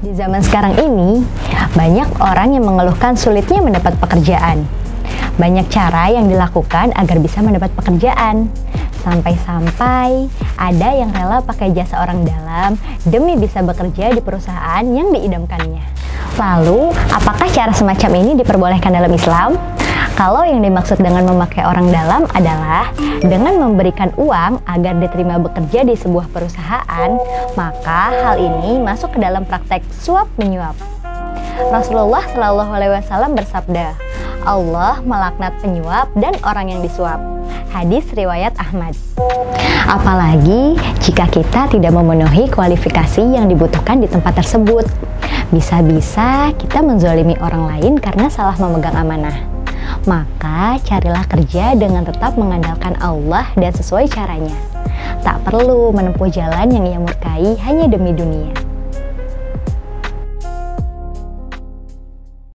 zaman sekarang ini, banyak orang yang mengeluhkan sulitnya mendapat pekerjaan. Banyak cara yang dilakukan agar bisa mendapat pekerjaan. Sampai-sampai ada yang rela pakai jasa orang dalam demi bisa bekerja di perusahaan yang diidamkannya. Lalu, apakah cara semacam ini diperbolehkan dalam Islam? Kalau yang dimaksud dengan memakai orang dalam adalah dengan memberikan uang agar diterima bekerja di sebuah perusahaan, maka hal ini masuk ke dalam praktek suap menyuap. Rasulullah Shallallahu Alaihi Wasallam bersabda, Allah melaknat penyuap dan orang yang disuap. Hadis riwayat Ahmad. Apalagi jika kita tidak memenuhi kualifikasi yang dibutuhkan di tempat tersebut. Bisa-bisa kita menzolimi orang lain karena salah memegang amanah maka carilah kerja dengan tetap mengandalkan Allah dan sesuai caranya. Tak perlu menempuh jalan yang ia murkai hanya demi dunia.